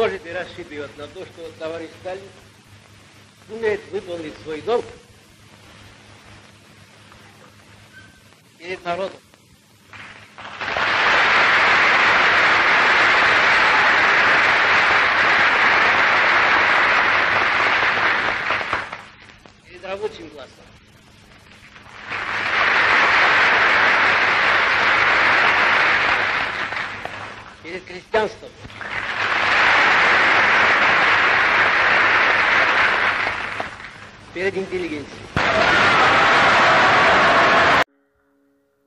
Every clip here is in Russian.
может и расшибет на то, что товарищ Сталин сумеет выполнить свой долг перед народом. Перед рабочим классом. Перед крестьянством.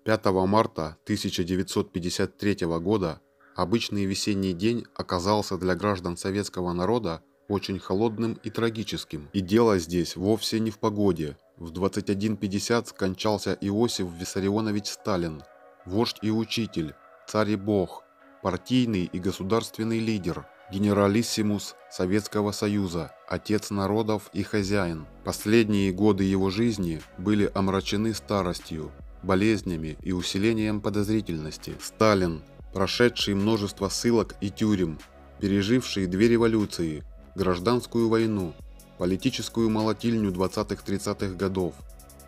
5 марта 1953 года обычный весенний день оказался для граждан советского народа очень холодным и трагическим. И дело здесь вовсе не в погоде. В 21.50 скончался Иосиф Виссарионович Сталин, вождь и учитель, царь и бог, партийный и государственный лидер – генералиссимус Советского Союза, отец народов и хозяин. Последние годы его жизни были омрачены старостью, болезнями и усилением подозрительности. Сталин, прошедший множество ссылок и тюрем, переживший две революции, гражданскую войну, политическую молотильню 20-30-х годов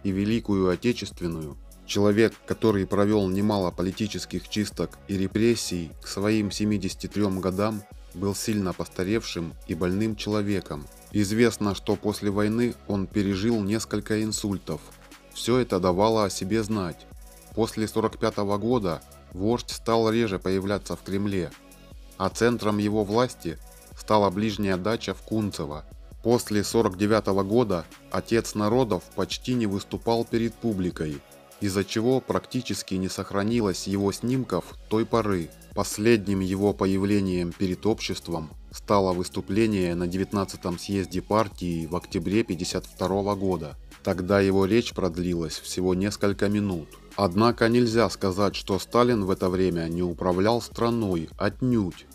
и Великую Отечественную, человек, который провел немало политических чисток и репрессий к своим 73 годам, был сильно постаревшим и больным человеком. Известно, что после войны он пережил несколько инсультов. Все это давало о себе знать. После 45 -го года вождь стал реже появляться в Кремле, а центром его власти стала ближняя дача в Кунцево. После 49 -го года отец народов почти не выступал перед публикой, из-за чего практически не сохранилось его снимков той поры. Последним его появлением перед обществом стало выступление на 19-м съезде партии в октябре 1952 года. Тогда его речь продлилась всего несколько минут. Однако нельзя сказать, что Сталин в это время не управлял страной отнюдь.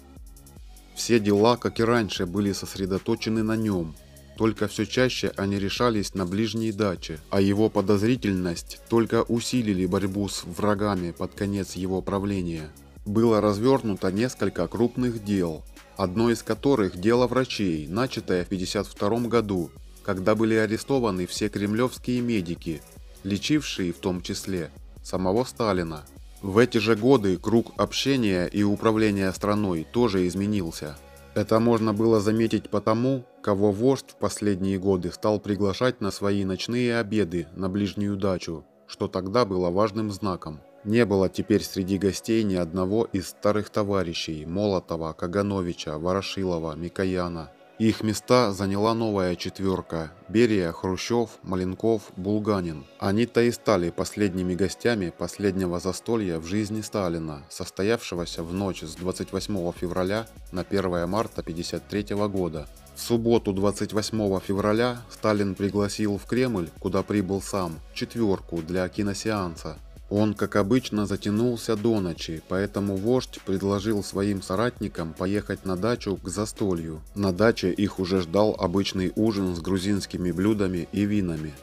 Все дела, как и раньше, были сосредоточены на нем, только все чаще они решались на ближней даче, а его подозрительность только усилили борьбу с врагами под конец его правления было развернуто несколько крупных дел, одно из которых – дело врачей, начатое в 1952 году, когда были арестованы все кремлевские медики, лечившие в том числе самого Сталина. В эти же годы круг общения и управления страной тоже изменился. Это можно было заметить потому, кого вождь в последние годы стал приглашать на свои ночные обеды на ближнюю дачу, что тогда было важным знаком. Не было теперь среди гостей ни одного из старых товарищей Молотова, Кагановича, Ворошилова, Микояна. Их места заняла новая четверка – Берия, Хрущев, Маленков, Булганин. Они-то и стали последними гостями последнего застолья в жизни Сталина, состоявшегося в ночь с 28 февраля на 1 марта 1953 года. В субботу 28 февраля Сталин пригласил в Кремль, куда прибыл сам, четверку для киносеанса. Он, как обычно, затянулся до ночи, поэтому вождь предложил своим соратникам поехать на дачу к застолью. На даче их уже ждал обычный ужин с грузинскими блюдами и винами.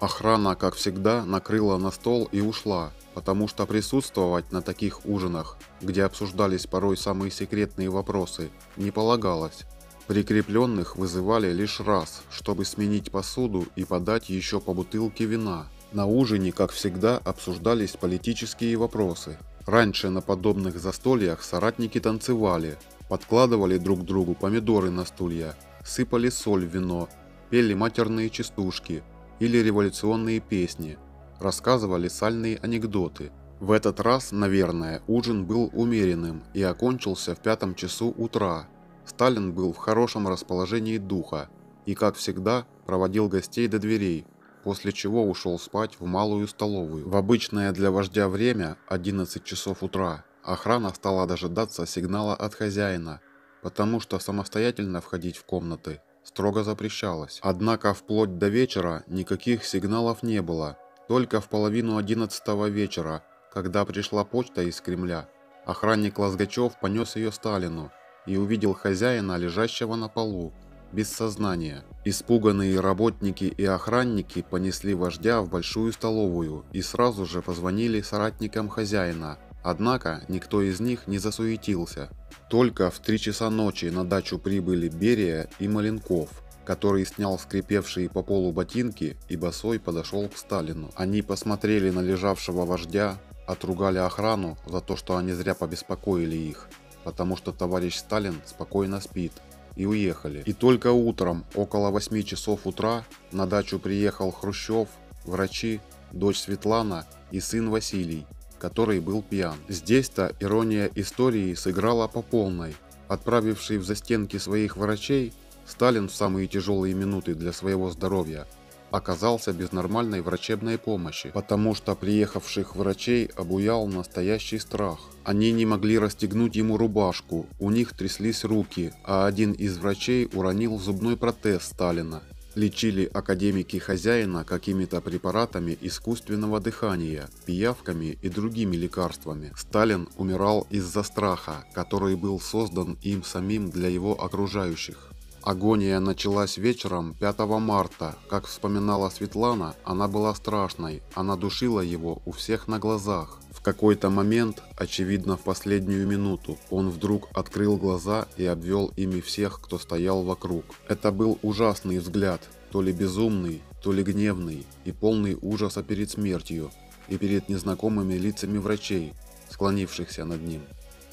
Охрана, как всегда, накрыла на стол и ушла, потому что присутствовать на таких ужинах, где обсуждались порой самые секретные вопросы, не полагалось. Прикрепленных вызывали лишь раз, чтобы сменить посуду и подать еще по бутылке вина – на ужине, как всегда, обсуждались политические вопросы. Раньше на подобных застольях соратники танцевали, подкладывали друг другу помидоры на стулья, сыпали соль в вино, пели матерные частушки или революционные песни, рассказывали сальные анекдоты. В этот раз, наверное, ужин был умеренным и окончился в пятом часу утра. Сталин был в хорошем расположении духа и, как всегда, проводил гостей до дверей, после чего ушел спать в малую столовую. В обычное для вождя время, 11 часов утра, охрана стала дожидаться сигнала от хозяина, потому что самостоятельно входить в комнаты строго запрещалось. Однако вплоть до вечера никаких сигналов не было. Только в половину 11 вечера, когда пришла почта из Кремля, охранник Лазгачев понес ее Сталину и увидел хозяина, лежащего на полу, без сознания. Испуганные работники и охранники понесли вождя в большую столовую и сразу же позвонили соратникам хозяина, Однако никто из них не засуетился. Только в 3 часа ночи на дачу прибыли Берия и Маленков, который снял скрипевшие по полу ботинки и босой подошел к Сталину. Они посмотрели на лежавшего вождя, отругали охрану за то, что они зря побеспокоили их, потому что товарищ Сталин спокойно спит, и уехали. И только утром, около 8 часов утра, на дачу приехал Хрущев, врачи, дочь Светлана и сын Василий, который был пьян. Здесь-то ирония истории сыграла по полной. Отправивший в застенки своих врачей, Сталин в самые тяжелые минуты для своего здоровья оказался без нормальной врачебной помощи, потому что приехавших врачей обуял настоящий страх. Они не могли расстегнуть ему рубашку, у них тряслись руки, а один из врачей уронил зубной протез Сталина. Лечили академики хозяина какими-то препаратами искусственного дыхания, пиявками и другими лекарствами. Сталин умирал из-за страха, который был создан им самим для его окружающих. Агония началась вечером 5 марта. Как вспоминала Светлана, она была страшной. Она душила его у всех на глазах. В какой-то момент, очевидно в последнюю минуту, он вдруг открыл глаза и обвел ими всех, кто стоял вокруг. Это был ужасный взгляд, то ли безумный, то ли гневный и полный ужаса перед смертью и перед незнакомыми лицами врачей, склонившихся над ним.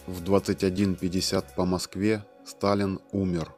В 21.50 по Москве Сталин умер.